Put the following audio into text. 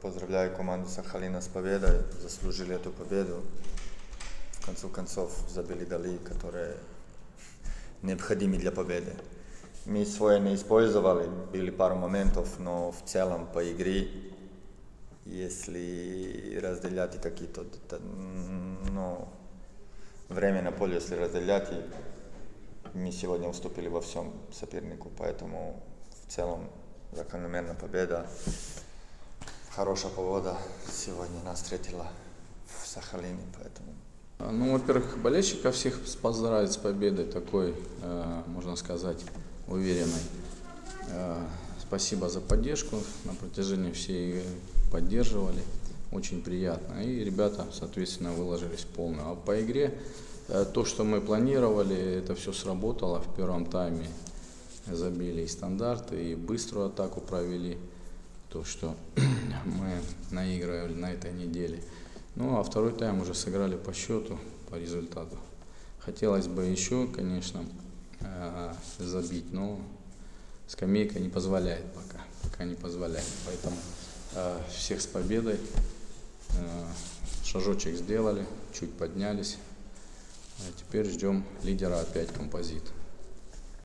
поздравляю команду Сахалина с победой. Заслужили эту победу. В конце концов забили голи, которые необходимы для победы. Мы свое не использовали, были пару моментов, но в целом по игре, если разделять какие-то ну, время на поле, если разделять, мы сегодня уступили во всем сопернику, поэтому в целом закономерная победа. Хорошая погода сегодня нас встретила в Сахалине, поэтому ну, во-первых, болельщиков всех поздравить с победой такой, э, можно сказать, уверенной. Э, спасибо за поддержку. На протяжении всей поддерживали. Очень приятно. И ребята, соответственно, выложились полно. А по игре, э, то, что мы планировали, это все сработало в первом тайме. Забили и стандарты, и быструю атаку провели. То, что мы наигрывали на этой неделе. Ну, а второй тайм уже сыграли по счету, по результату. Хотелось бы еще, конечно, э, забить, но скамейка не позволяет пока, пока не позволяет. Поэтому э, всех с победой. Э, шажочек сделали, чуть поднялись. А теперь ждем лидера опять композит.